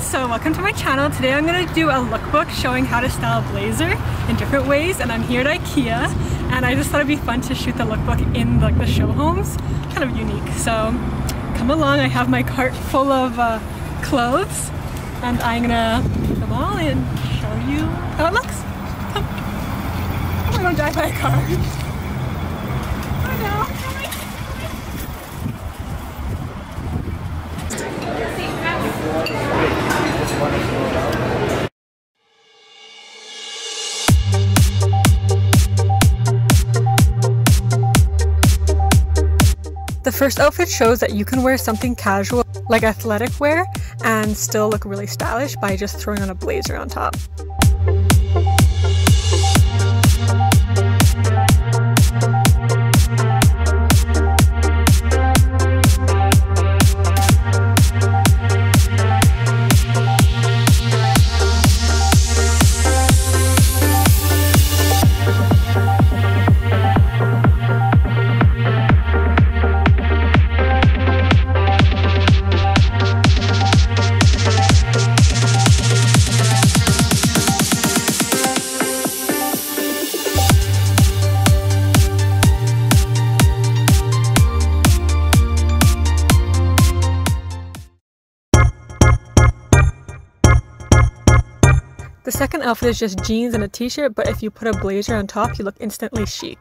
so welcome to my channel. Today I'm going to do a lookbook showing how to style a blazer in different ways and I'm here at Ikea and I just thought it'd be fun to shoot the lookbook in like the show homes. Kind of unique. So come along, I have my cart full of uh, clothes and I'm gonna put them all and show you how it looks. Come. I'm gonna drive by a car. The first outfit shows that you can wear something casual like athletic wear and still look really stylish by just throwing on a blazer on top. The second outfit is just jeans and a t-shirt, but if you put a blazer on top, you look instantly chic.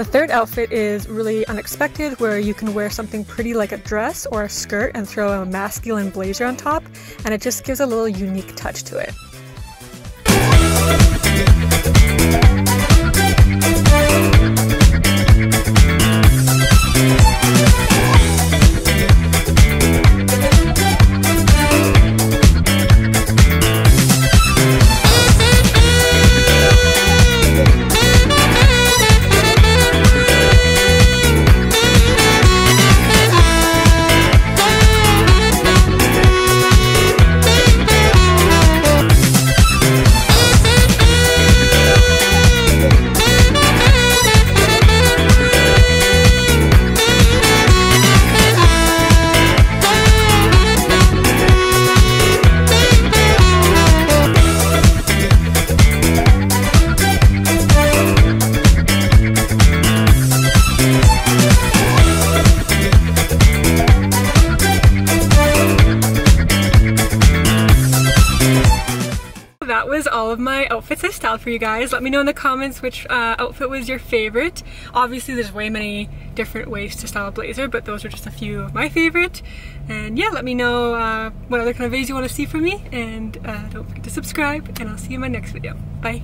The third outfit is really unexpected, where you can wear something pretty like a dress or a skirt and throw a masculine blazer on top, and it just gives a little unique touch to it. Was all of my outfits I styled for you guys. Let me know in the comments which uh, outfit was your favorite. Obviously there's way many different ways to style a blazer, but those are just a few of my favorite. And yeah, let me know uh, what other kind of videos you want to see from me. And uh, don't forget to subscribe, and I'll see you in my next video. Bye.